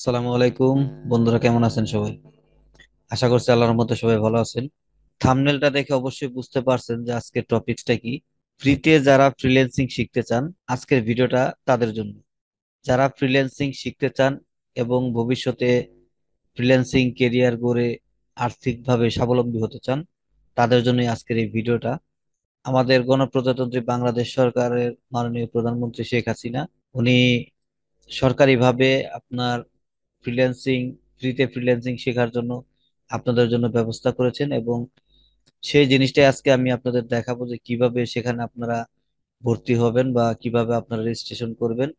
আসসালামু আলাইকুম। বন্ধুরা, কেমন আছেন সবাই? আশা করছি আল্লাহর মতো সবাই ভালো আছেন। থাম্বনেলটা দেখে অবশ্যই বুঝতে পারছেন যে আজকের টপিকসটা কি। ফ্রিতে যারা ফ্রিল্যান্সিং শিখতে চান, আজকের ভিডিওটা তাদের জন্য। যারা ফ্রিল্যান্সিং শিখতে চান এবং ভবিষ্যতে ফ্রিল্যান্সিং কেরিয়ার গড়ে আর্থিকভাবে স্বাবলম্বী হতে চান, তাদের জন্যই আজকের এই ভিডিওটা। আমাদের গণপ্রজাতন্ত্রী বাংলাদেশ সরকারের মাননীয় প্রধানমন্ত্রী শেখ হাসিনা, উনি সরকারিভাবে আপনার ফ্রিল্যান্সিং ফ্রিতে ফ্রিল্যান্সিং শেখার জন্য আপনাদের জন্য ব্যবস্থা করেছেন এবং সেই জিনিসটাই আজকে আমি আপনাদের দেখাবো যে কীভাবে সেখানে আপনারা ভর্তি হবেন বা কীভাবে আপনারা রেজিস্ট্রেশন করবেন,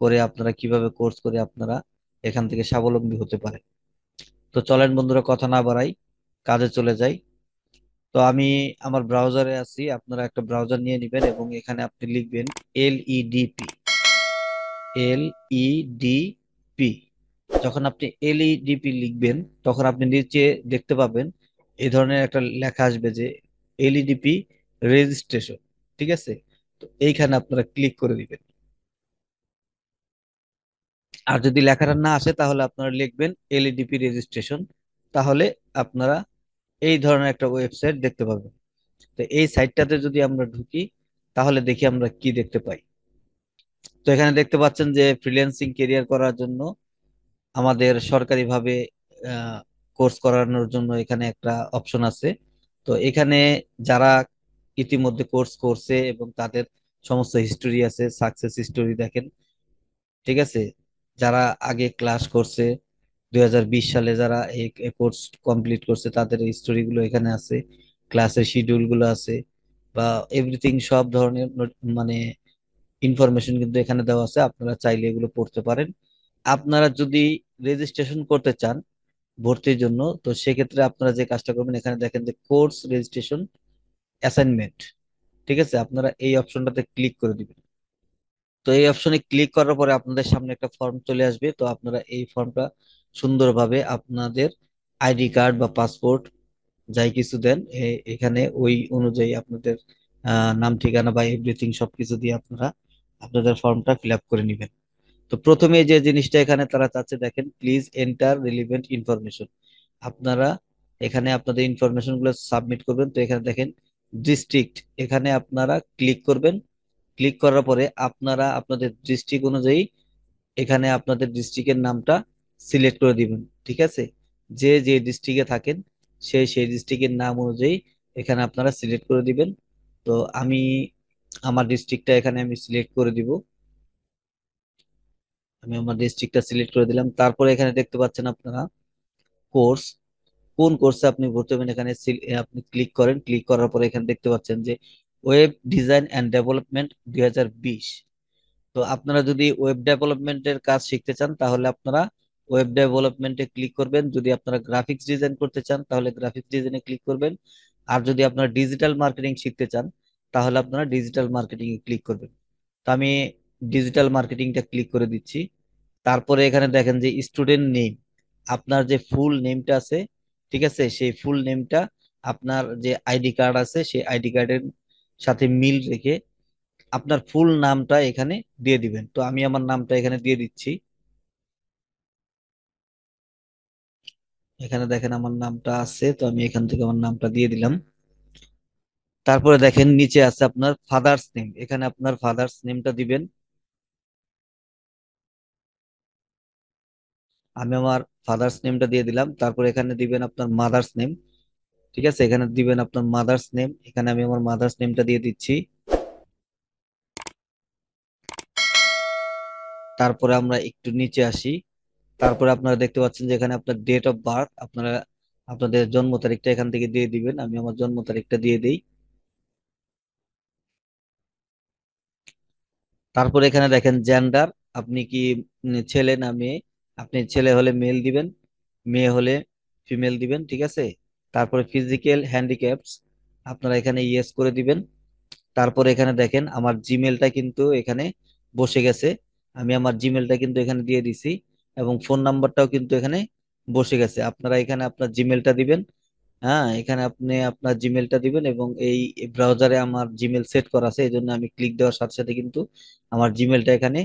করে আপনারা কীভাবে কোর্স করে আপনারা এখান থেকে স্বাবলম্বী হতে পারেন। তো চলেন বন্ধুরা, কথা না বাড়াই, কাজে চলে যাই। তো আমি আমার ব্রাউজারে আছি, আপনারা একটা ব্রাউজার নিয়ে নেবেন এবং এখানে আপনি লিখবেন L E D P L E D P যখন আপনি এলইডিপি লিখবেন, তখন আপনি নিচে দেখতে পাবেন এই ধরনের একটা লেখা আসবে যে এলইডিপি রেজিস্ট্রেশন ঠিক আছে? তো এইখানে আপনারা ক্লিক করে দিবেন। আর যদি লেখাটা না আসে, তাহলে আপনারা লিখবেন এলইডিপি রেজিস্ট্রেশন তাহলে আপনারা এই ধরনের একটা ওয়েবসাইট দেখতে পাবেন তো এই সাইটটাতে যদি আমরা ঢুকি, তাহলে দেখি আমরা কি দেখতে পাই। তো এখানে দেখতে পাচ্ছেন যে ফ্রিল্যান্সিং কেরিয়ার করার জন্য আমাদের সরকারিভাবে কোর্স করানোর জন্য এখানে একটা অপশন আছে। তো এখানে যারা ইতিমধ্যে কোর্স করছে এবং তাদের সমস্ত হিস্টোরি আছে সাকসেস হিস্টোরি দেখেন, ঠিক আছে? যারা আগে ক্লাস করছে, দুই হাজার বিশ সালে যারা এই কোর্স কমপ্লিট করছে, তাদের হিস্টোরি গুলো এখানে আছে ক্লাসের শিডিউলগুলো আছে, বা এভরিথিং সব ধরনের মানে ইনফরমেশন কিন্তু এখানে দেওয়া আছে, আপনারা চাইলে এগুলো পড়তে পারেন। আপনারা যদি রেজিস্ট্রেশন করতে চান ভর্তির জন্য, তো সেক্ষেত্রে আপনারা যে কাজটা করবেন, এখানে দেখেন যে কোর্স রেজিস্ট্রেশন অ্যাসাইনমেন্ট ঠিক আছে? আপনারা এই অপশনটাতে ক্লিক করে দিবেন। তো এই অপশনে ক্লিক করার পরে আপনাদের সামনে একটা ফর্ম চলে আসবে। তো আপনারা এই ফর্মটা সুন্দরভাবে আপনাদের আইডি কার্ড বা পাসপোর্ট যাই কিছু দেন এখানে ওই অনুযায়ী আপনাদের নাম, ঠিকানা বা এভরিথিং সবকিছু দিয়ে আপনারা, আপনাদের ফর্মটা ফিল আপ করে নেবেন। তো প্রথমে যে জিনিসটা এখানে তারা চাচ্ছে, দেখেন প্লিজ এন্টার রিলিভেন্ট ইনফরমেশন আপনারা এখানে আপনাদের ইনফরমেশনগুলো সাবমিট করবেন। তো এখানে দেখেন ডিস্ট্রিক্ট এখানে আপনারা ক্লিক করবেন। ক্লিক করার পরে আপনারা আপনাদের ডিস্ট্রিক্ট অনুযায়ী এখানে আপনাদের ডিস্ট্রিক্টের নামটা সিলেক্ট করে দিবেন, ঠিক আছে? যে যে ডিস্ট্রিক্টে থাকেন সেই সেই ডিস্ট্রিক্টের নাম অনুযায়ী এখানে আপনারা সিলেক্ট করে দিবেন। তো আমি, আমার ডিস্ট্রিক্টটা এখানে আমি সিলেক্ট করে দিব। আমি আমার ডিস্ট্রিক্টটা সিলেক্ট করে দিলাম। তারপরে এখানে দেখতে পাচ্ছেন আপনারা কোর্স কোন কোর্সে আপনি ভর্তি হবেন এখানে আপনি ক্লিক করেন। ক্লিক করার পরে এখানে দেখতে পাচ্ছেন যে ওয়েব ডিজাইন অ্যান্ড ডেভেলপমেন্ট দু হাজার বিশ। তো আপনারা যদি ওয়েব ডেভেলপমেন্টের কাজ শিখতে চান, তাহলে আপনারা ওয়েব ডেভেলপমেন্টে ক্লিক করবেন। যদি আপনারা গ্রাফিক্স ডিজাইন করতে চান, তাহলে গ্রাফিক্স ডিজাইনে ক্লিক করবেন। আর যদি আপনারা ডিজিটাল মার্কেটিং শিখতে চান, তাহলে আপনারা ডিজিটাল মার্কেটিং এ ক্লিক করবেন। তো আমি ডিজিটাল মার্কেটিংটা ক্লিক করে দিচ্ছি। তারপরে এখানে দেখেন যে স্টুডেন্ট নেম আপনার যে ফুল নেমটা আছে, ঠিক আছে? সেই ফুল নেমটা আপনার যে আইডি কার্ড আছে, সেই আইডি কার্ডের সাথে মিল রেখে আপনার ফুল নামটা এখানে দিয়ে দিবেন। তো আমি আমার নামটা এখানে দিয়ে দিচ্ছি। এখানে দেখেন আমার নামটা আছে, তো আমি এখান থেকে আমার নামটা দিয়ে দিলাম। তারপরে দেখেন নিচে আছে আপনার ফাদার্স নেম এখানে আপনার ফাদার্স নেমটা দিবেন। আমি আমার ফাদার্স নেমটা দিয়ে দিলাম। তারপর এখানে দিবেন আপনার মাদার্স নেম ঠিক আছে? এখানে দিবেন আপনার মাদার্স নেম এখানে আমি আমার মাদার্স নেমটা দিয়ে দিচ্ছি। তারপরে আমরা একটু নিচে আসি। তারপরে আপনারা দেখতে পাচ্ছেন যে এখানে আপনার ডেট অফ বার্থ আপনারা আপনাদের জন্ম তারিখটা এখান থেকে দিয়ে দিবেন। আমি আমার জন্ম তারিখটা দিয়ে দিই। তারপরে এখানে দেখেন জেন্ডার আপনি কি ছেলে না মেয়ে? আপনি ছেলে হলে মেল দিবেন, মেয়ে হলে ফিমেল দিবেন, ঠিক আছে? তারপরে ফিজিক্যাল হ্যান্ডিক্যাপস আপনারা এখানে ইয়েস করে দিবেন। তারপরে এখানে দেখেন আমার জিমেলটা কিন্তু এখানে বসে গেছে। আমি আমার জিমেলটা কিন্তু এখানে দিয়ে দিছি এবং ফোন নাম্বারটাও কিন্তু এখানে বসে গেছে। আপনারা এখানে আপনার জিমেলটা দিবেন। হ্যাঁ এখানে আপনি আপনার জিমেলটা দিবেন এবং এই ব্রাউজারে আমার জিমেল সেট করা আছে। এই জন্য আমি ক্লিক দেওয়ার সাথে সাথে কিন্তু আমার জিমেলটা এখানে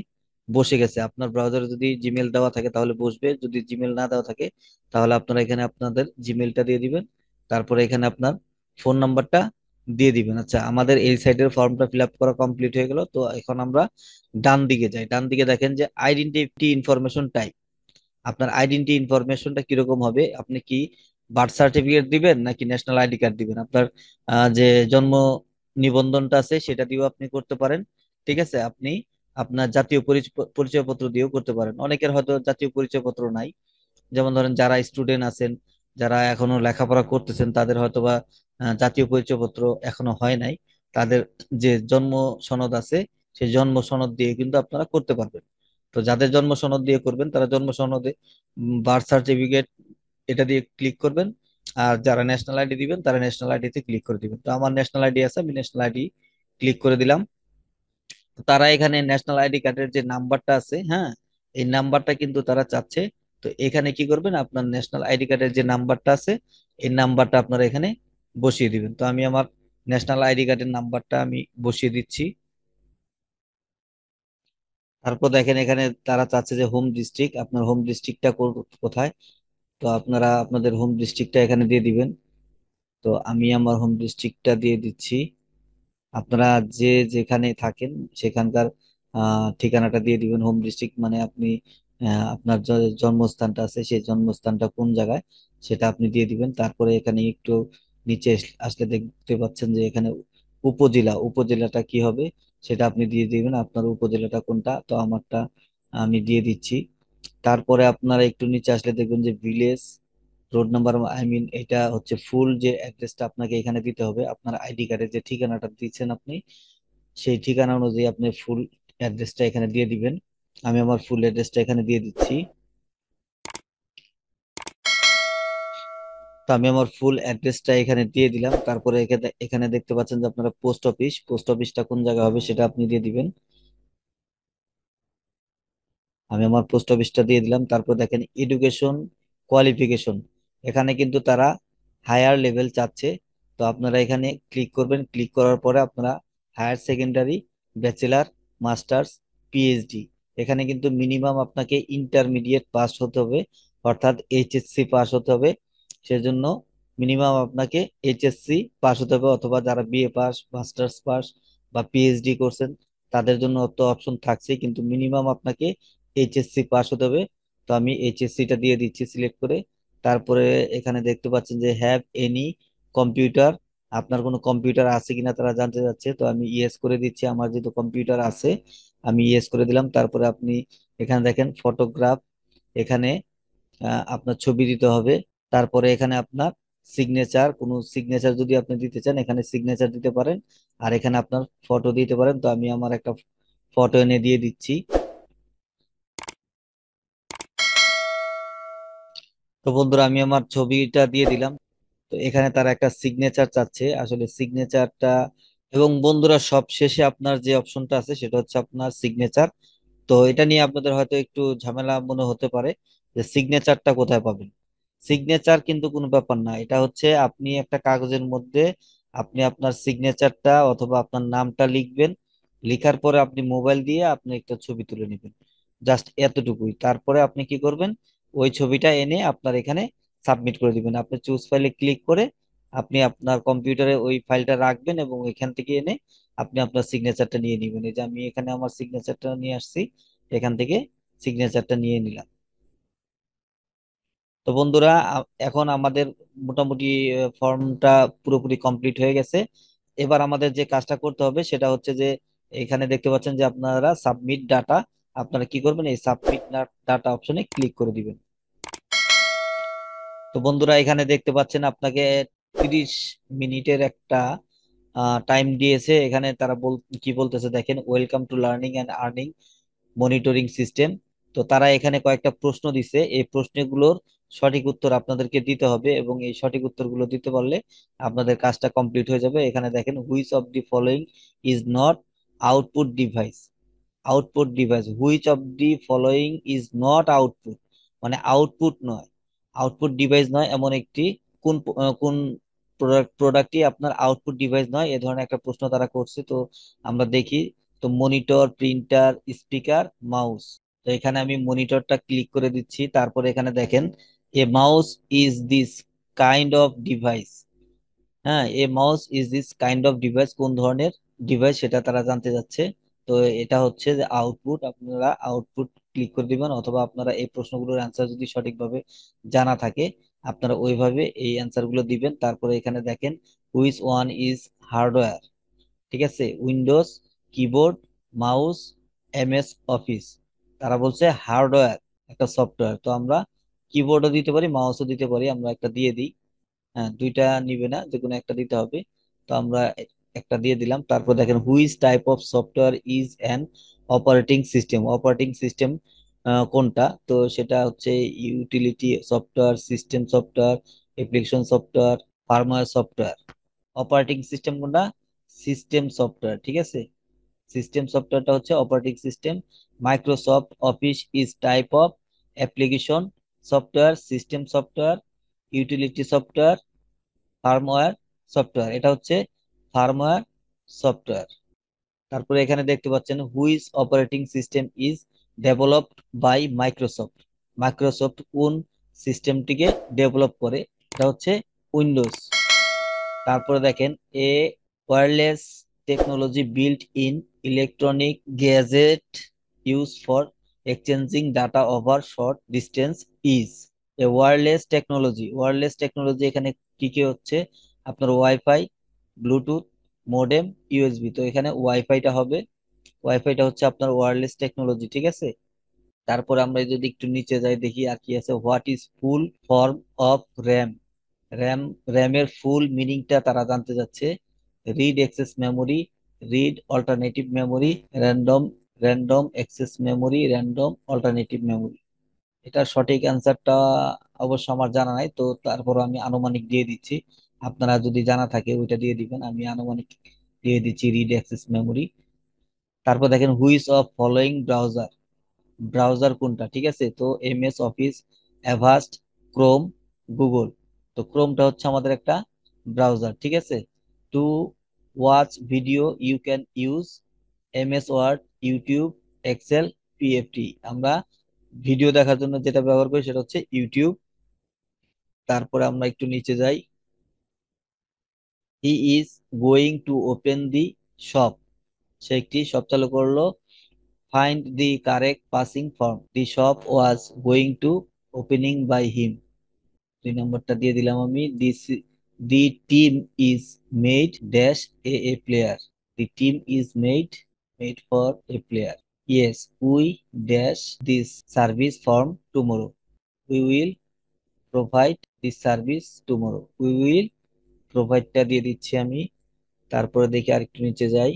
বসে গেছে। আপনার ব্রাউজারে যদি জিমেল দেওয়া থাকে তাহলে বসবে। যদি জিমেল না দেওয়া থাকে তাহলে আপনারা এখানে আপনাদের জিমেলটা দিয়ে দিবেন। তারপরে এখানে আপনার ফোন নাম্বারটা দিয়ে দিবেন। আচ্ছা আমাদের এই সাইডের ফর্মটা ফিল আপ করা কমপ্লিট হয়ে গেল। তো এখন আমরা ডান দিকে যাই। ডান দিকে দেখেন যে আইডেন্টিটি ইনফরমেশন টাইপ আপনার আইডেন্টি ইনফরমেশনটা কীরকম হবে? আপনি কি বার্থ সার্টিফিকেট দিবেন নাকি ন্যাশনাল আইডি কার্ড দিবেন? আপনার যে জন্ম নিবন্ধনটা আছে সেটা দিয়েও আপনি করতে পারেন। ঠিক আছে? আপনি আপনার জাতীয় পরিচ- পরিচয়পত্র দিয়েও করতে পারেন। অনেকের হয়তো জাতীয় পরিচয়পত্র নাই। যেমন ধরেন যারা স্টুডেন্ট আছেন, যারা এখনও লেখাপড়া করতেছেন, তাদের হয়তো বা জাতীয় পরিচয়পত্র এখনও হয় নাই। তাদের যে জন্ম সনদ আছে সেই জন্ম সনদ দিয়ে কিন্তু আপনারা করতে পারবেন। তো যাদের জন্ম সনদ দিয়ে করবেন, তারা জন্ম সনদে বার্থ সার্টিফিকেট এটা দিয়ে ক্লিক করবেন। আর যারা ন্যাশনাল আইডি দিবেন, তারা ন্যাশনাল আইডিতে ক্লিক করে দিবেন। তো আমার ন্যাশনাল আইডি আছে, আমি ন্যাশনাল আইডি ক্লিক করে দিলাম। তারা এখানে ন্যাশনাল আইডি কার্ডের যে নাম্বারটা আছে হ্যাঁ এই নাম্বারটা কিন্তু তারা চাচ্ছে। তো এখানে কি করবেন? আপনার ন্যাশনাল আইডি কার্ডের যে নাম্বারটা আছে, এই নাম্বারটা আপনারা এখানে বসিয়ে দিবেন। তো আমি আমার ন্যাশনাল আইডি কার্ডের নাম্বারটা আমি বসিয়ে দিচ্ছি। তারপর দেখেন এখানে তারা চাচ্ছে যে হোম ডিস্ট্রিক্ট আপনার হোম ডিস্ট্রিক্টটা কোথায়? তো আপনারা আপনাদের হোম ডিস্ট্রিক্টটা এখানে দিয়ে দিবেন। তো আমি আমার হোম ডিস্ট্রিক্টটা দিয়ে দিচ্ছি। আপনারা যে যেখানে থাকেন, সেখানকার ঠিকানাটা দিয়ে দিবেন। হোম ডিস্ট্রিক্ট মানে আপনি আপনার জন্মস্থানটা আছে, সেই জন্মস্থানটা কোন জায়গায় সেটা আপনি দিয়ে দিবেন। তারপরে এখানে একটু নিচে আসলে দেখতে পাচ্ছেন যে এখানে উপজেলা, উপজেলাটা কি হবে সেটা আপনি দিয়ে দিবেন। আপনার উপজেলাটা কোনটা, তো আমারটা আমি দিয়ে দিচ্ছি। তারপরে আপনারা একটু নিচে আসলে দেখবেন যে village road number I mean এটা হচ্ছে ফুল যে অ্যাড্রেসটা আপনাকে এখানে দিতে হবে, আপনার আইডি কার্ডের যে ঠিকানাটা দিচ্ছেন আপনি, সেই ঠিকানা অনুযায়ী আপনি ফুল অ্যাড্রেসটা এখানে দিয়ে দিবেন। আমি আমার ফুল অ্যাড্রেসটা এখানে দিয়ে দিচ্ছি। আমি আমার ফুল অ্যাড্রেসটা এখানে দিয়ে দিলাম। তারপরে এখানে দেখতে পাচ্ছেন যে আপনারা পোস্ট অফিস পোস্ট অফিসটা কোন জায়গা হবে সেটা আপনি দিয়ে দিবেন। আমি আমার পোস্ট অফিসটা দিয়ে দিলাম। তারপর দেখেন এডুকেশন কোয়ালিফিকেশন এখানে কিন্তু তারা হায়ার লেভেল চাচ্ছে। তো আপনারা এখানে ক্লিক করবেন। ক্লিক করার পরে আপনারা higher secondary bachelor masters PhD এখানে কিন্তু মিনিমাম আপনাকে ইন্টারমিডিয়েট পাস হতে হবে, অর্থাৎ এইচএসসি পাস হতে হবে। সেজন্য মিনিমাম আপনাকে এইচএসসি পাস হতে হবে, অথবা যারা বিএ পাস মাস্টার্স পাস বা পিএইচডি করছেন, তাদের জন্য তো অপশন থাকছে, কিন্তু মিনিমাম আপনাকে এইচএসসি পাস হতে হবে। তো আমি এইচএসসি টা দিয়ে দিচ্ছি সিলেক্ট করে। তারপরে এখানে দেখতে পাচ্ছেন যে হ্যাভ এনি কম্পিউটার আপনার কোনো কম্পিউটার আছে কিনা তারা জানতে চাচ্ছে, তো আমি ইয়েস করে দিচ্ছি, আমার যেহেতু কম্পিউটার আছে, আমি ইয়েস করে দিলাম। তারপরে আপনি এখানে দেখেন ফটোগ্রাফ এখানে আপনার ছবি দিতে হবে। তারপরে এখানে আপনার সিগনেচার কোনো সিগনেচার যদি আপনি দিতে চান, এখানে সিগনেচার দিতে পারেন। আর এখানে আপনার ফটো দিতে পারেন। তো আমি আমার একটা ফটো এনে দিয়ে দিচ্ছি। তো বন্ধুরা, আমি আমার ছবিটা দিয়ে দিলাম। তো এখানে তারা একটা সিগনেচার চাচ্ছে। আসলে সিগনেচারটা এবং বন্ধুরা সব শেষে আপনার যে অপশনটা আছে, সেটা হচ্ছে আপনার সিগনেচার তো এটা নিয়ে আপনাদের হয়তো একটু ঝামেলা মনে হতে পারে যে সিগনেচারটা কোথায় পাবেন। সিগনেচার কিন্তু কোনো ব্যাপার না। এটা হচ্ছে আপনি একটা কাগজের মধ্যে আপনি আপনার সিগনেচারটা অথবা আপনার নামটা লিখবেন। লিখার পরে আপনি মোবাইল দিয়ে আপনি একটা ছবি তুলে নেবেন। জাস্ট এতটুকুই। তারপরে আপনি কি করবেন? ওই ছবিটা এনে আপনার এখানে সাবমিট করে দিবেন। আপনি চুজ ফাইলে ক্লিক করে আপনি আপনার কম্পিউটারে ওই ফাইলটা রাখবেন এবং এখান থেকে এনে আপনি আপনার সিগনেচারটা নিয়ে নিবেন। এই যে আমি এখানে আমার সিগনেচারটা নিয়ে আসছি, এখান থেকে সিগনেচারটা নিয়ে নিলাম। তো বন্ধুরা এখন আমাদের মোটামুটি ফর্মটা পুরোপুরি কমপ্লিট হয়ে গেছে। এবার আমাদের যে কাজটা করতে হবে সেটা হচ্ছে যে, এখানে দেখতে পাচ্ছেন যে আপনারা সাবমিট ডাটা আপনারা কি করবেন? এই সাবমিট ডাটা অপশনে ক্লিক করে দিবেন। তো বন্ধুরা, এখানে দেখতে পাচ্ছেন আপনাকে তিরিশ মিনিটের একটা টাইম দিয়েছে। এখানে তারা বল, কি বলতেছে দেখেন welcome to learning and earning monitoring system তো তারা এখানে কয়েকটা প্রশ্ন দিছে। এই প্রশ্নগুলোর সঠিক উত্তর আপনাদেরকে দিতে হবে এবং এই সঠিক উত্তরগুলো দিতে পারলে আপনাদের কাজটা কমপ্লিট হয়ে যাবে। এখানে দেখেন which of the following is not output device output device which of the following is not output মানে আউটপুট নয়। আউটপুট ডিভাইস নয়, এমন একটি কোন কোন প্রোডাক্ট প্রোডাক্টই আপনার আউটপুট ডিভাইস নয়, এ ধরনের একটা প্রশ্ন তারা করছে। তো আমরা দেখি, তো মনিটর প্রিন্টার স্পিকার মাউস তো এখানে আমি মনিটরটা ক্লিক করে দিচ্ছি, তারপরে এখানে দেখেন a mouse is this kind of device হ্যাঁ a mouse is this kind of device কোন ধরনের ডিভাইস সেটা তারা জানতে যাচ্ছে। তো এটা হচ্ছে যে আউটপুট আপনারা আউটপুট ক্লিক করে দিবেন অথবা আপনারা এই প্রশ্নগুলোর অ্যান্সার যদি সঠিকভাবে জানা থাকে, আপনারা ওইভাবে এই অ্যান্সারগুলো দিবেন। তারপরে এখানে দেখেন হুইচ ওয়ান ইজ হার্ডওয়্যার ঠিক আছে? Windows keyboard mouse MS office তারা বলছে হার্ডওয়্যার একটা সফটওয়্যার তো আমরা কিবোর্ডও দিতে পারি মাউসও দিতে পারি। আমরা একটা দিয়ে দিই। হ্যাঁ দুইটা নিবে না যে কোনো একটা দিতে হবে। তো আমরা একটা দিয়ে দিলাম। তারপর দেখেন which type of software is an operating system operating system কোনটা? তো সেটা হচ্ছে utility software system software application software firmware software operating system কোনটা? সিস্টেম সফটওয়্যার ঠিক আছে? সিস্টেম সফটওয়্যারটা হচ্ছে operating system Microsoft office is type of application software system software utility software firmware software এটা হচ্ছে ফার্মওয়্যার সফটওয়্যার তারপরে এখানে দেখতে পাচ্ছেন which operating system is developed by Microsoft Microsoft কোন সিস্টেমটিকে ডেভেলপ করে? এটা হচ্ছে উইন্ডোজ তারপরে দেখেন a wireless technology built in electronic gadget use for exchanging data over short distance is a wireless technology wireless technology এখানে কি কি হচ্ছে? আপনার ওয়াইফাই ব্লুটুথ মোডেম ইউএসবি তো এখানে ওয়াইফাইটা হবে। ওয়াইফাইটা হচ্ছে আপনার ওয়্যারলেস টেকনোলজি ঠিক আছে? তারপর আমরা যদি একটু নিচে যাই, দেখি আর কি আছে। What is full form of RAM RAM র্যামের ফুল মিনিংটা তারা জানতে যাচ্ছে। Read access memory read alternative memory random random access memory random alternative memory এটার সঠিক অ্যান্সারটা অবশ্য আমার জানা নাই, তো তারপর আমি আনুমানিক দিয়ে দিচ্ছি। আপনারা যদি জানা থাকে, ওইটা দিয়ে দিবেন। আমি আনুমানিক দিয়ে দিচ্ছি রিড অ্যাক্সেস মেমোরি তারপর দেখেন which of following browser browser কোনটা? ঠিক আছে? তো M S office Avast Chrome Google তো ক্রোমটা হচ্ছে আমাদের একটা ব্রাউজার ঠিক আছে? To watch video you can use M S word YouTube Excel PFT আমরা ভিডিও দেখার জন্য যেটা ব্যবহার করি, সেটা হচ্ছে ইউটিউব তারপরে আমরা একটু নিচে যাই। He is going to open the shop সে একটি শপ চালু করল। Find the correct passing form the shop was going to opening by him দুই নম্বরটা দিয়ে দিলাম আমি। This the team is made dash a a player the team is made made for a player yes we dash this service form tomorrow we will provide this service tomorrow we will প্রোভাইডটা দিয়ে দিচ্ছি আমি। তারপরে দেখি আর একটু নিচে যাই।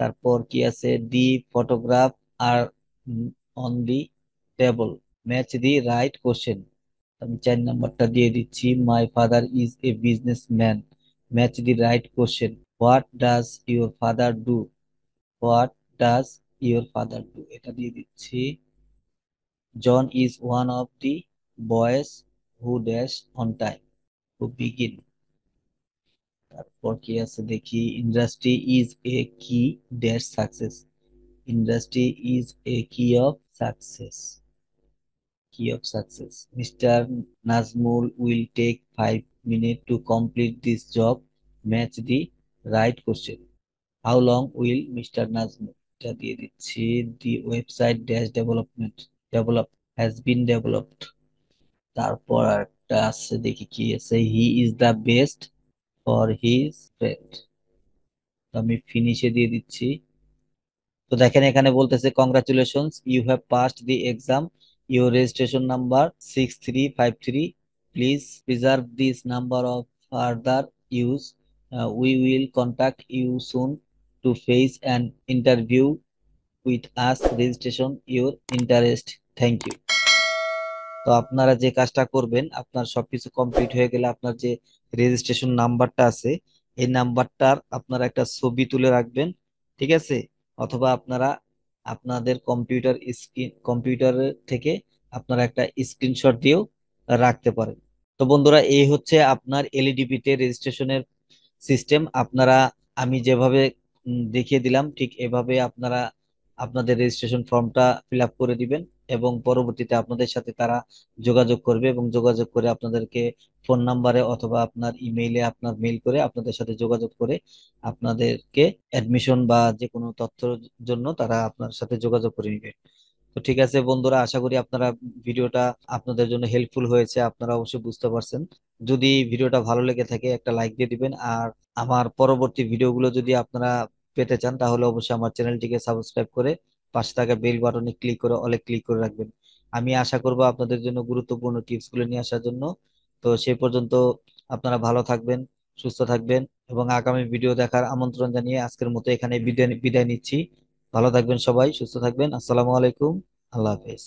তারপর কি আছে? The photograph are on the table match the right question আমি চার নাম্বারটা দিয়ে দিচ্ছি। My father is a business man match the right question what does your father do what does your father do এটা দিয়ে দিচ্ছি। John is one of the boys who dash on time who begin তারপর কি আছে দেখি industry is a key dash success industry is a key of success key of success mister Najmul will take five minute to complete this job match the right question how long will mister Najmul এটা দিয়ে দিচ্ছি? The website dash development develop has been developed তারপর একটা আছে, দেখি কি আছে। He is the best for his friend আমি ফিনিশে দিয়ে দিচ্ছি। তো দেখেন এখানে বলতেছে congratulations you have passed the exam your registration number six three five three please preserve this number of further use we will contact you soon to face an interview with us registration your interest thank you তো আপনারা যে কাজটা করবেন, আপনার সবকিছু complete হয়ে গেলে আপনার যে রেজিস্ট্রেশন নাম্বারটা আছে, এই নাম্বারটার আপনারা একটা ছবি তুলে রাখবেন, ঠিক আছে? অথবা আপনারা আপনাদের কম্পিউটার স্ক্রিন কম্পিউটার থেকে আপনারা একটা স্ক্রিনশট দিয়েও রাখতে পারেন। তো বন্ধুরা, এই হচ্ছে আপনার এলইডিপিতে রেজিস্ট্রেশনের সিস্টেম আপনারা, আমি যেভাবে দেখিয়ে দিলাম, ঠিক এভাবে আপনারা আপনাদের রেজিস্ট্রেশন ফর্মটা ফিল করে দিবেন। এবং পরবর্তীতে আপনাদের সাথে তারা যোগাযোগ করবে এবং যোগাযোগ করে আপনাদেরকে ফোন নাম্বারে অথবা আপনার ইমেইলে আপনার মেইল করে আপনাদের সাথে যোগাযোগ করে আপনাদেরকে অ্যাডমিশন বা যে কোনো তথ্যের জন্য তারা আপনার সাথে যোগাযোগ করে নেবে। তো ঠিক আছে বন্ধুরা, আশা করি আপনারা ভিডিওটা আপনাদের জন্য হেল্পফুল হয়েছে, আপনারা অবশ্যই বুঝতে পারছেন। যদি ভিডিওটা ভালো লেগে থাকে একটা লাইক দিয়ে দিবেন, আর আমার পরবর্তী ভিডিওগুলো যদি আপনারা পেতে চান তাহলে অবশ্যই আমার চ্যানেলটিকে সাবস্ক্রাইব করে পাশে থাকা বেল বাটনে ক্লিক করে অলে ক্লিক করে রাখবেন। আমি আশা করব আপনাদের জন্য গুরুত্বপূর্ণ টিপসগুলো নিয়ে আসার জন্য। তো সে পর্যন্ত আপনারা ভালো থাকবেন, সুস্থ থাকবেন এবং আগামী ভিডিও দেখার আমন্ত্রণ জানিয়ে আজকের মতো এখানে বিদায় বিদায় নিচ্ছি। ভালো থাকবেন সবাই, সুস্থ থাকবেন। আসসালামু আলাইকুম। আল্লাহ হাফেজ।